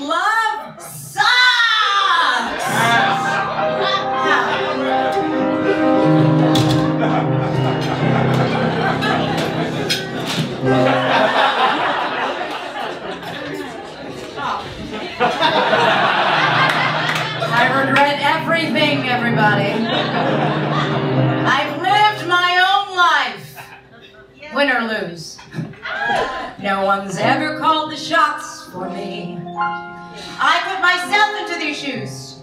Love sucks! I regret everything, everybody. I've lived my own life. Win or lose. No one's ever called the shots for me. I put myself into these shoes,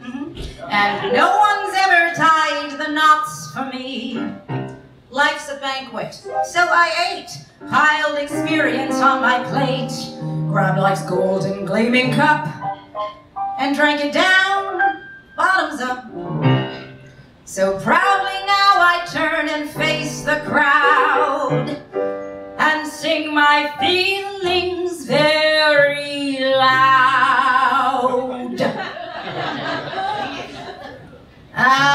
mm-hmm. and no one's ever tied the knots for me. Life's a banquet, so I ate, piled experience on my plate, grabbed life's golden gleaming cup, and drank it down, bottoms up. So proudly now I turn and face the crowd. Ah.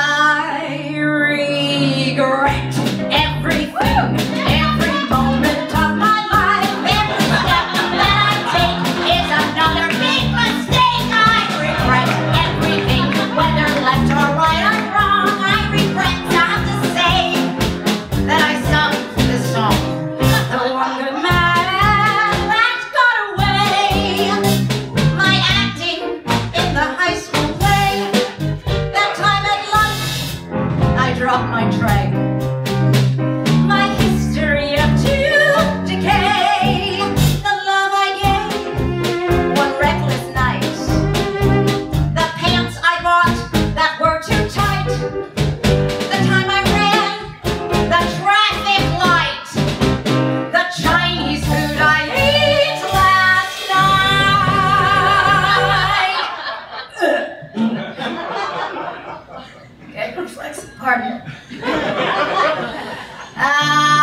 Food I ate last night. okay, reflex, pardon. Uh,